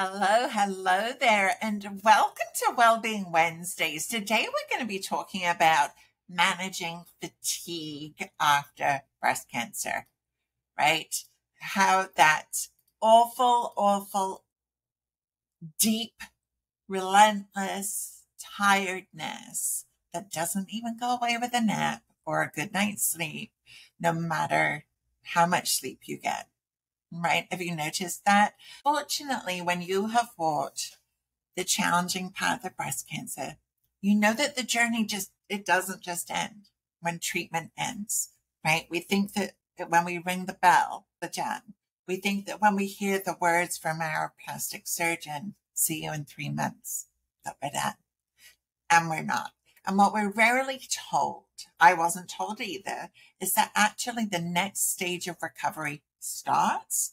Hello, hello there, and welcome to Wellbeing Wednesdays. Today we're going to be talking about managing fatigue after breast cancer, right? How that awful, awful, deep, relentless tiredness that doesn't even go away with a nap or a good night's sleep, no matter how much sleep you get right? Have you noticed that? Fortunately, when you have walked the challenging path of breast cancer, you know that the journey just, it doesn't just end when treatment ends, right? We think that when we ring the bell, the done. We think that when we hear the words from our plastic surgeon, see you in three months, that we're done. And we're not. And what we're rarely told, I wasn't told either, is that actually the next stage of recovery starts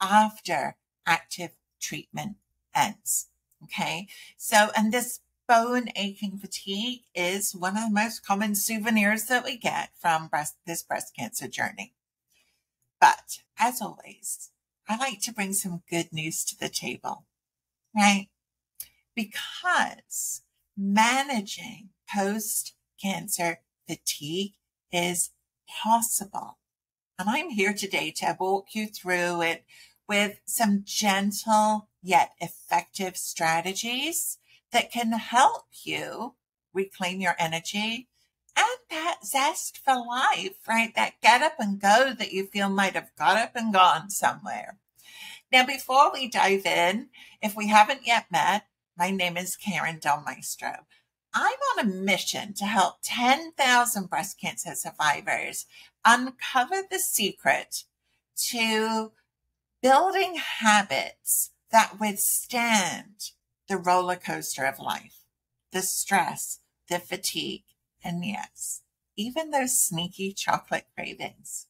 after active treatment ends. Okay. So, and this bone aching fatigue is one of the most common souvenirs that we get from breast, this breast cancer journey. But as always, I like to bring some good news to the table, right? Because managing post cancer fatigue is possible. And I'm here today to walk you through it with some gentle yet effective strategies that can help you reclaim your energy and that zest for life, right? That get up and go that you feel might have got up and gone somewhere. Now, before we dive in, if we haven't yet met, my name is Karin Del Maestro. I'm on a mission to help 10,000 breast cancer survivors uncover the secret to building habits that withstand the roller coaster of life, the stress, the fatigue, and yes, even those sneaky chocolate cravings.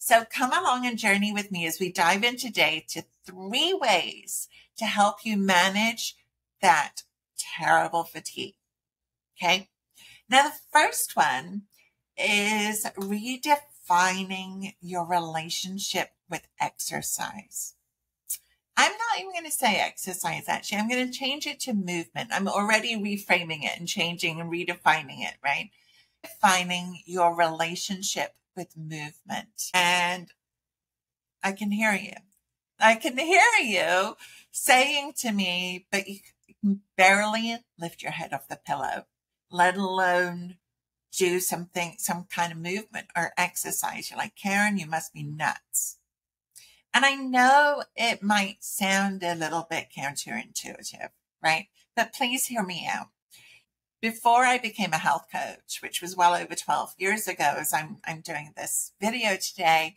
So come along and journey with me as we dive in today to three ways to help you manage that terrible fatigue. Okay. Now, the first one is redefining your relationship with exercise. I'm not even going to say exercise, actually. I'm going to change it to movement. I'm already reframing it and changing and redefining it, right? Defining your relationship with movement. And I can hear you. I can hear you saying to me, but you can barely lift your head off the pillow let alone do something, some kind of movement or exercise. You're like, Karin, you must be nuts. And I know it might sound a little bit counterintuitive, right? But please hear me out. Before I became a health coach, which was well over 12 years ago, as I'm, I'm doing this video today,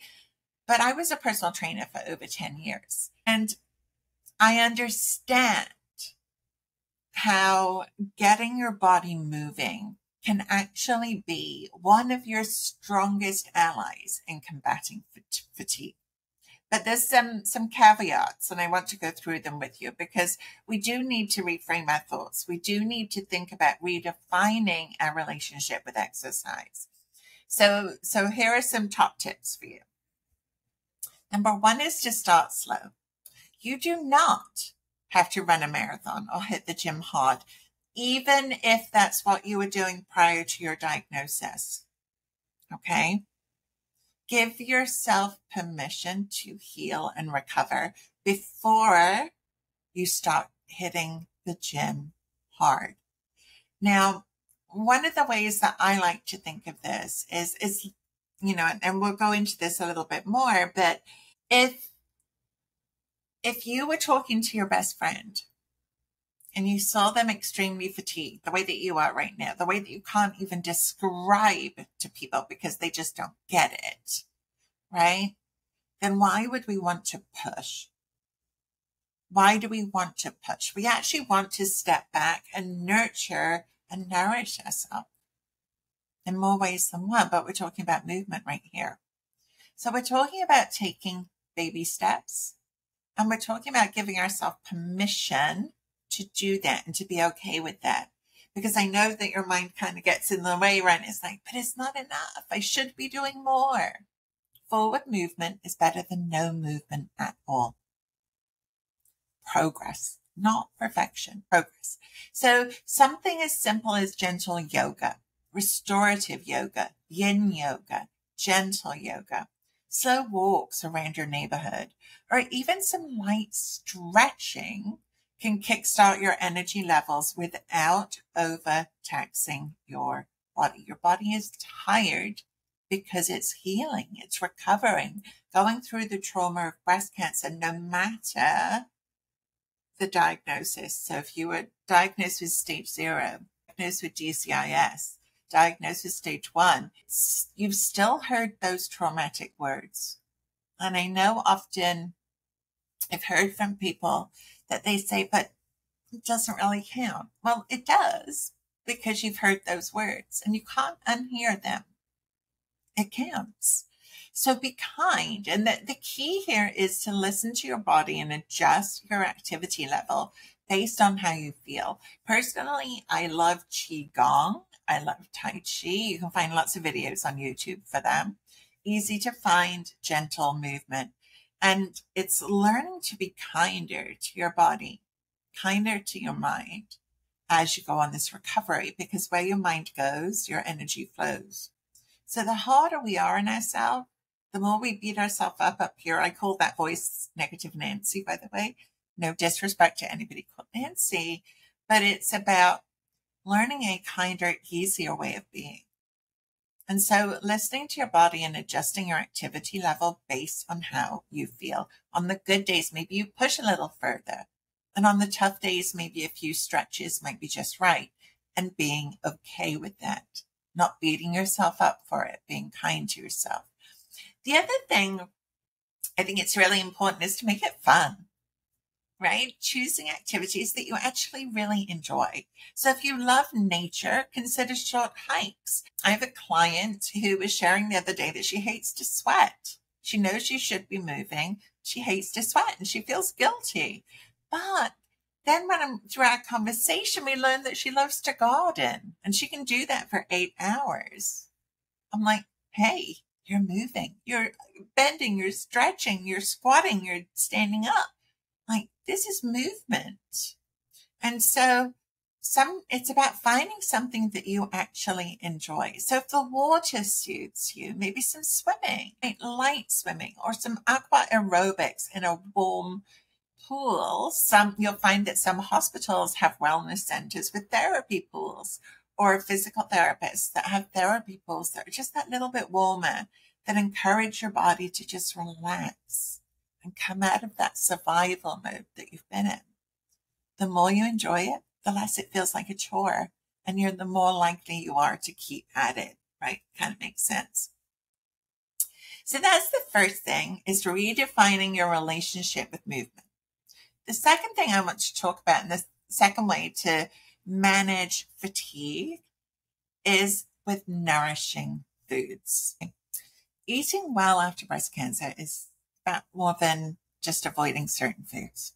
but I was a personal trainer for over 10 years. And I understand how getting your body moving can actually be one of your strongest allies in combating fatigue. But there's some, some caveats and I want to go through them with you because we do need to reframe our thoughts. We do need to think about redefining our relationship with exercise. So, so here are some top tips for you. Number one is to start slow. You do not have to run a marathon or hit the gym hard, even if that's what you were doing prior to your diagnosis. Okay. Give yourself permission to heal and recover before you start hitting the gym hard. Now, one of the ways that I like to think of this is, is, you know, and we'll go into this a little bit more, but if if you were talking to your best friend and you saw them extremely fatigued, the way that you are right now, the way that you can't even describe to people because they just don't get it, right? Then why would we want to push? Why do we want to push? We actually want to step back and nurture and nourish ourselves in more ways than one, but we're talking about movement right here. So we're talking about taking baby steps and we're talking about giving ourselves permission to do that and to be okay with that. Because I know that your mind kind of gets in the way, right? It's like, but it's not enough. I should be doing more. Forward movement is better than no movement at all. progress, not perfection, progress. So something as simple as gentle yoga, restorative yoga, yin yoga, gentle yoga, slow walks around your neighborhood, or even some light stretching can kickstart your energy levels without overtaxing your body. Your body is tired because it's healing, it's recovering, going through the trauma of breast cancer, no matter the diagnosis. So if you were diagnosed with stage zero, diagnosed with DCIS, diagnosed with stage one, you've still heard those traumatic words. And I know often I've heard from people that they say, but it doesn't really count. Well, it does because you've heard those words and you can't unhear them. It counts. So be kind. And the, the key here is to listen to your body and adjust your activity level based on how you feel. Personally, I love Qigong. I love Tai Chi. You can find lots of videos on YouTube for them. Easy to find, gentle movement. And it's learning to be kinder to your body, kinder to your mind as you go on this recovery, because where your mind goes, your energy flows. So the harder we are on ourselves, the more we beat ourselves up up here. I call that voice negative Nancy, by the way. No disrespect to anybody called Nancy, but it's about learning a kinder, easier way of being. And so listening to your body and adjusting your activity level based on how you feel. On the good days, maybe you push a little further. And on the tough days, maybe a few stretches might be just right and being okay with that, not beating yourself up for it, being kind to yourself. The other thing I think it's really important is to make it fun right? Choosing activities that you actually really enjoy. So if you love nature, consider short hikes. I have a client who was sharing the other day that she hates to sweat. She knows she should be moving. She hates to sweat and she feels guilty. But then when I'm through our conversation, we learned that she loves to garden and she can do that for eight hours. I'm like, hey, you're moving, you're bending, you're stretching, you're squatting, you're standing up like this is movement. And so some, it's about finding something that you actually enjoy. So if the water suits you, maybe some swimming, like light swimming or some aqua aerobics in a warm pool. Some, you'll find that some hospitals have wellness centers with therapy pools or physical therapists that have therapy pools that are just that little bit warmer that encourage your body to just relax and come out of that survival mode that you've been in. The more you enjoy it, the less it feels like a chore and you're the more likely you are to keep at it, right? Kind of makes sense. So that's the first thing is redefining your relationship with movement. The second thing I want to talk about and the second way to manage fatigue is with nourishing foods. Eating well after breast cancer is more than just avoiding certain foods.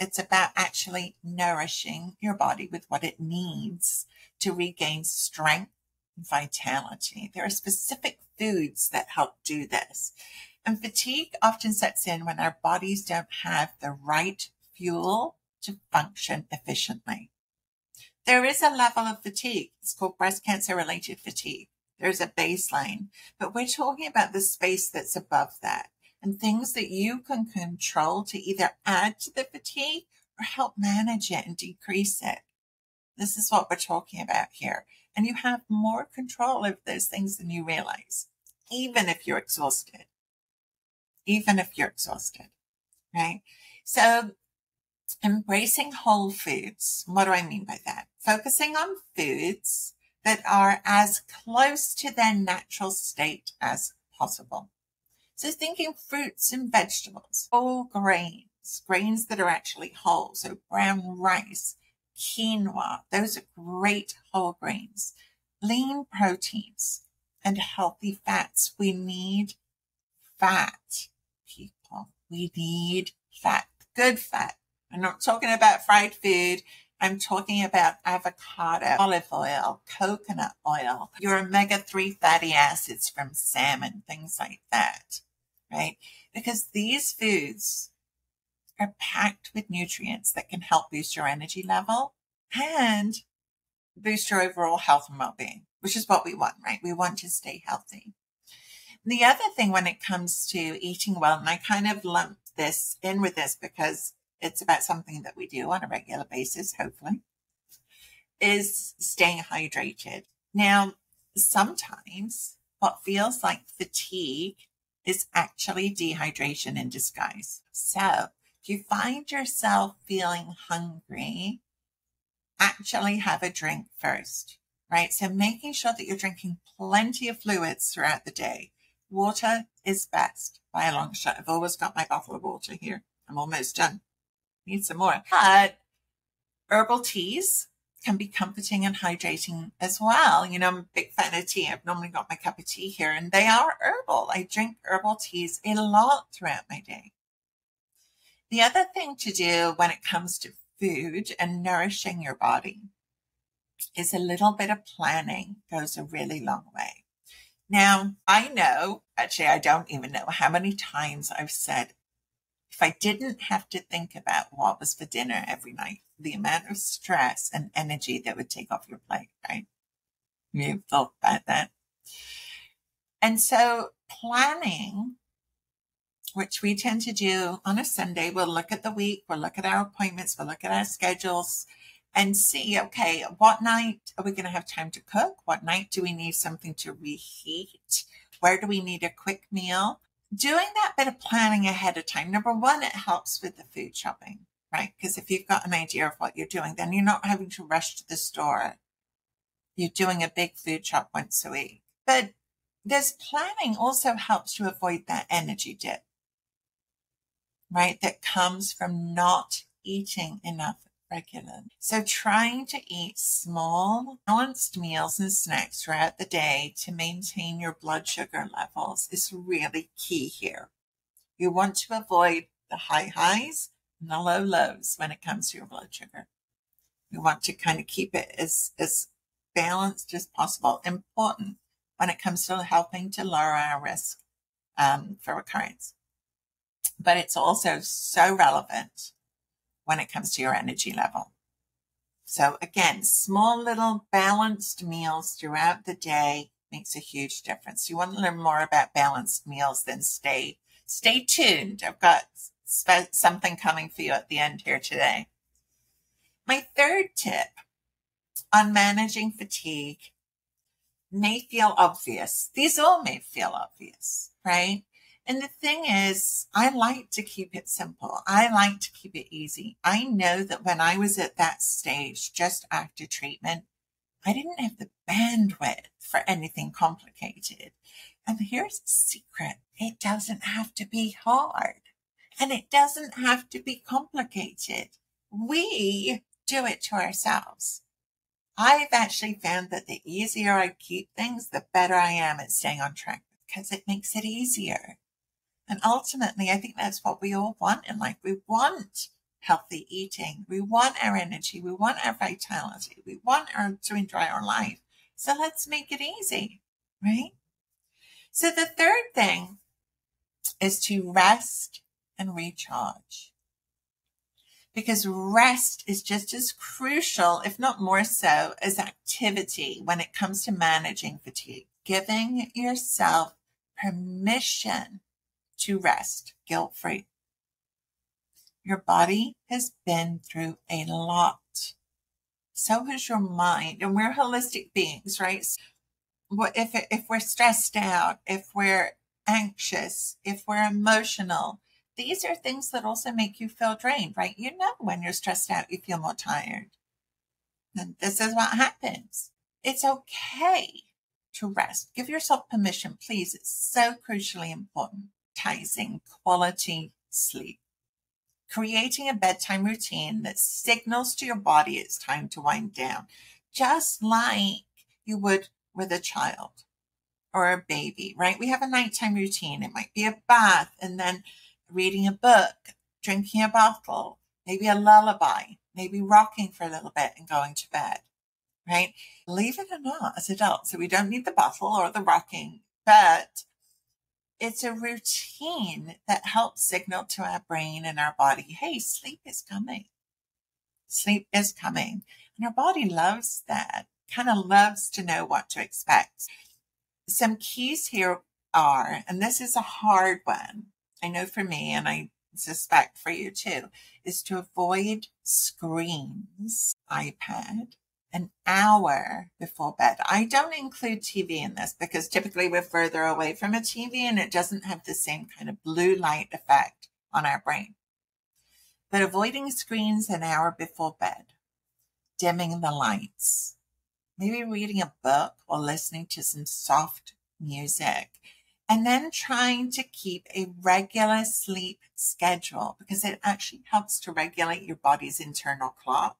It's about actually nourishing your body with what it needs to regain strength and vitality. There are specific foods that help do this. And fatigue often sets in when our bodies don't have the right fuel to function efficiently. There is a level of fatigue. It's called breast cancer related fatigue. There's a baseline, but we're talking about the space that's above that and things that you can control to either add to the fatigue or help manage it and decrease it. This is what we're talking about here. And you have more control over those things than you realize, even if you're exhausted. Even if you're exhausted, right? So embracing whole foods. What do I mean by that? Focusing on foods that are as close to their natural state as possible. So thinking fruits and vegetables, whole grains, grains that are actually whole. So brown rice, quinoa, those are great whole grains, lean proteins and healthy fats. We need fat, people. We need fat, good fat. I'm not talking about fried food. I'm talking about avocado, olive oil, coconut oil, your omega 3 fatty acids from salmon, things like that right? Because these foods are packed with nutrients that can help boost your energy level and boost your overall health and well-being, which is what we want, right? We want to stay healthy. The other thing when it comes to eating well, and I kind of lump this in with this because it's about something that we do on a regular basis, hopefully, is staying hydrated. Now, sometimes what feels like fatigue is actually dehydration in disguise. So if you find yourself feeling hungry, actually have a drink first, right? So making sure that you're drinking plenty of fluids throughout the day. Water is best by a long shot. I've always got my bottle of water here. I'm almost done. Need some more. But herbal teas can be comforting and hydrating as well. You know, I'm a big fan of tea. I've normally got my cup of tea here and they are herbal. I drink herbal teas a lot throughout my day. The other thing to do when it comes to food and nourishing your body is a little bit of planning goes a really long way. Now, I know, actually, I don't even know how many times I've said, if I didn't have to think about what was for dinner every night, the amount of stress and energy that would take off your plate, right? You've thought about that. And so planning, which we tend to do on a Sunday, we'll look at the week, we'll look at our appointments, we'll look at our schedules and see, okay, what night are we going to have time to cook? What night do we need something to reheat? Where do we need a quick meal? Doing that bit of planning ahead of time. Number one, it helps with the food shopping right? Because if you've got an idea of what you're doing, then you're not having to rush to the store. You're doing a big food shop once a week. But this planning also helps you avoid that energy dip, right? That comes from not eating enough So trying to eat small, balanced meals and snacks throughout the day to maintain your blood sugar levels is really key here. You want to avoid the high highs and the low lows when it comes to your blood sugar. You want to kind of keep it as, as balanced as possible. Important when it comes to helping to lower our risk um, for recurrence. But it's also so relevant when it comes to your energy level. So again, small little balanced meals throughout the day makes a huge difference. You want to learn more about balanced meals, then stay, stay tuned. I've got something coming for you at the end here today. My third tip on managing fatigue may feel obvious. These all may feel obvious, right? And the thing is, I like to keep it simple. I like to keep it easy. I know that when I was at that stage just after treatment, I didn't have the bandwidth for anything complicated. And here's the secret. It doesn't have to be hard. And it doesn't have to be complicated. We do it to ourselves. I've actually found that the easier I keep things, the better I am at staying on track because it makes it easier. And ultimately, I think that's what we all want in life. We want healthy eating. We want our energy. We want our vitality. We want our, to enjoy our life. So let's make it easy, right? So the third thing is to rest and recharge. Because rest is just as crucial, if not more so, as activity when it comes to managing fatigue. Giving yourself permission to rest guilt free. Your body has been through a lot. So has your mind. And we're holistic beings, right? If, if we're stressed out, if we're anxious, if we're emotional, these are things that also make you feel drained, right? You know, when you're stressed out, you feel more tired. And this is what happens. It's okay to rest. Give yourself permission, please. It's so crucially important. Tizing quality sleep. Creating a bedtime routine that signals to your body it's time to wind down, just like you would with a child or a baby, right? We have a nighttime routine. It might be a bath and then reading a book, drinking a bottle, maybe a lullaby, maybe rocking for a little bit and going to bed, right? Believe it or not, as adults, so we don't need the bottle or the rocking, but it's a routine that helps signal to our brain and our body, hey, sleep is coming. Sleep is coming. And our body loves that, kind of loves to know what to expect. Some keys here are, and this is a hard one. I know for me, and I suspect for you too, is to avoid screens, iPad, an hour before bed. I don't include TV in this because typically we're further away from a TV and it doesn't have the same kind of blue light effect on our brain. But avoiding screens an hour before bed, dimming the lights, maybe reading a book or listening to some soft music, and then trying to keep a regular sleep schedule because it actually helps to regulate your body's internal clock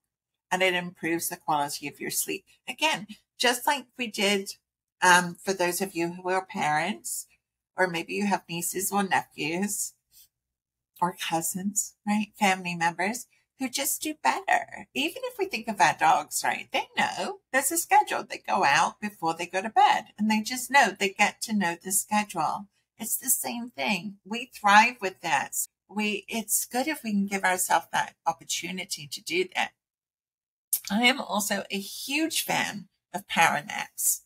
and it improves the quality of your sleep. Again, just like we did um, for those of you who are parents, or maybe you have nieces or nephews or cousins, right? Family members who just do better. Even if we think of our dogs, right? They know there's a schedule. They go out before they go to bed and they just know they get to know the schedule. It's the same thing. We thrive with that. We, it's good if we can give ourselves that opportunity to do that. I am also a huge fan of power naps.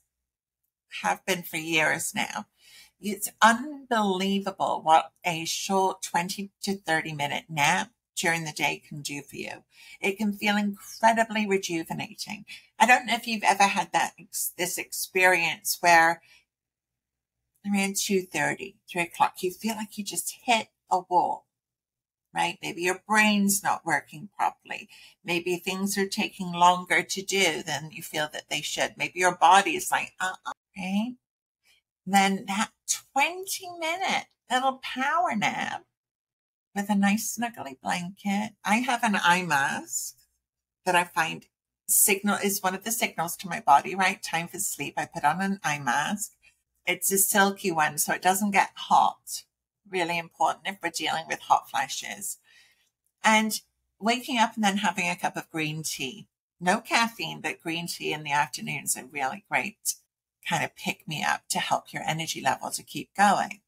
Have been for years now. It's unbelievable what a short 20 to 30 minute nap during the day can do for you. It can feel incredibly rejuvenating. I don't know if you've ever had that, this experience where around 2.30, 3 o'clock, you feel like you just hit a wall right? Maybe your brain's not working properly. Maybe things are taking longer to do than you feel that they should. Maybe your body is like, uh-uh, okay? Then that 20 minute little power nap with a nice snuggly blanket. I have an eye mask that I find signal is one of the signals to my body, right? Time for sleep. I put on an eye mask. It's a silky one, so it doesn't get hot really important if we're dealing with hot flashes. And waking up and then having a cup of green tea. No caffeine, but green tea in the afternoons are really great kind of pick me up to help your energy level to keep going.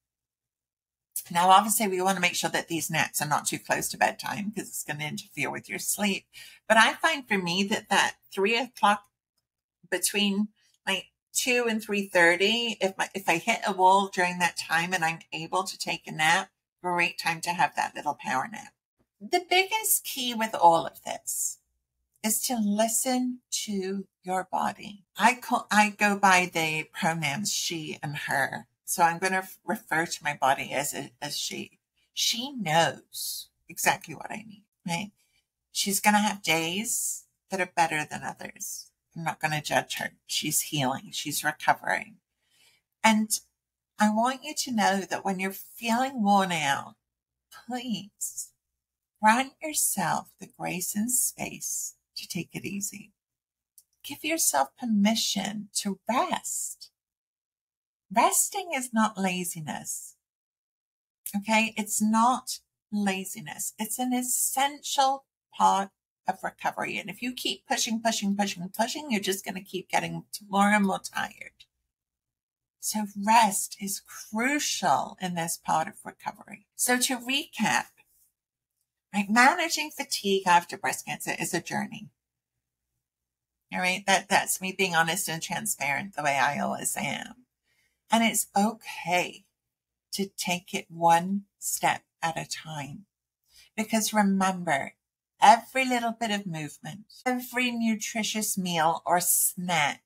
Now, obviously, we want to make sure that these naps are not too close to bedtime because it's going to interfere with your sleep. But I find for me that that three o'clock between two and three thirty. If my if I hit a wall during that time and I'm able to take a nap, great time to have that little power nap. The biggest key with all of this is to listen to your body. I call I go by the pronouns she and her. So I'm going to refer to my body as a, as she. She knows exactly what I need, right? She's going to have days that are better than others. I'm not going to judge her. She's healing. She's recovering. And I want you to know that when you're feeling worn out, please grant yourself the grace and space to take it easy. Give yourself permission to rest. Resting is not laziness. Okay. It's not laziness. It's an essential part of recovery. And if you keep pushing, pushing, pushing, pushing, you're just going to keep getting more and more tired. So rest is crucial in this part of recovery. So to recap, right, managing fatigue after breast cancer is a journey. All right. That, that's me being honest and transparent the way I always am. And it's okay to take it one step at a time. Because remember, every little bit of movement, every nutritious meal or snack,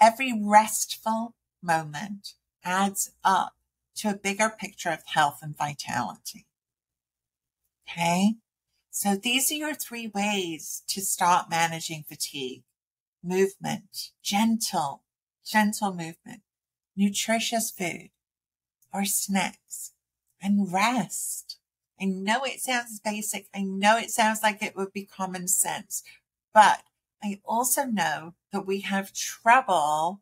every restful moment adds up to a bigger picture of health and vitality. Okay. So these are your three ways to start managing fatigue. Movement, gentle, gentle movement, nutritious food or snacks and rest. I know it sounds basic. I know it sounds like it would be common sense, but I also know that we have trouble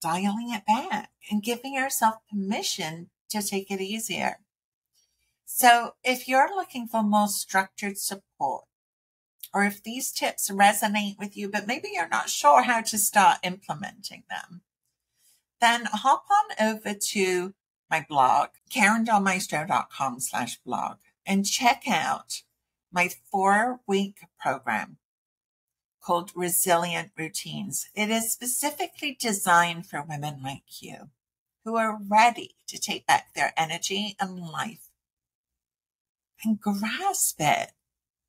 dialing it back and giving ourselves permission to take it easier. So if you're looking for more structured support, or if these tips resonate with you, but maybe you're not sure how to start implementing them, then hop on over to my blog, karindelmaestro.com slash blog, and check out my four week program called Resilient Routines. It is specifically designed for women like you who are ready to take back their energy and life and grasp it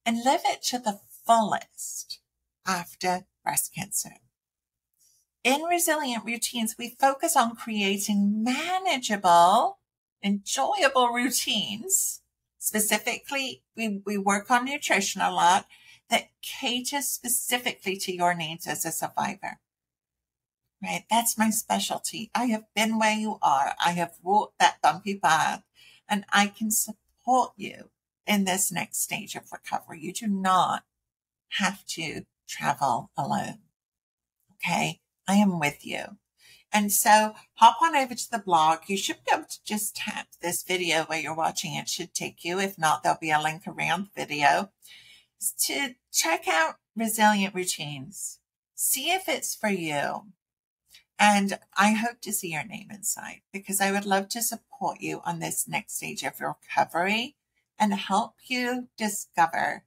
and live it to the fullest after breast cancer. In resilient routines, we focus on creating manageable, enjoyable routines. Specifically, we, we work on nutrition a lot that caters specifically to your needs as a survivor. Right? That's my specialty. I have been where you are. I have walked that bumpy path and I can support you in this next stage of recovery. You do not have to travel alone. Okay. I am with you. And so hop on over to the blog. You should be able to just tap this video where you're watching. It should take you. If not, there'll be a link around the video to check out resilient routines. See if it's for you. And I hope to see your name inside because I would love to support you on this next stage of your recovery and help you discover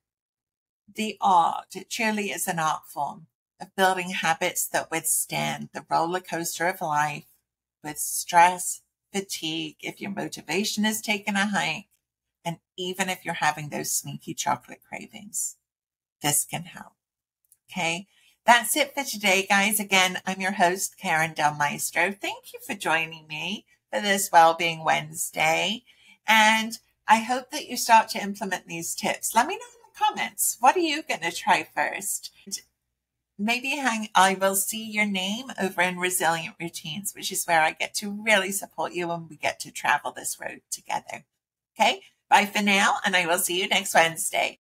the art. It truly is an art form of building habits that withstand the roller coaster of life with stress, fatigue, if your motivation is taking a hike, and even if you're having those sneaky chocolate cravings. This can help. Okay. That's it for today, guys. Again, I'm your host, Karin Del Maestro. Thank you for joining me for this Wellbeing Wednesday. And I hope that you start to implement these tips. Let me know in the comments. What are you going to try first? Maybe hang, I will see your name over in Resilient Routines, which is where I get to really support you and we get to travel this road together. Okay. Bye for now. And I will see you next Wednesday.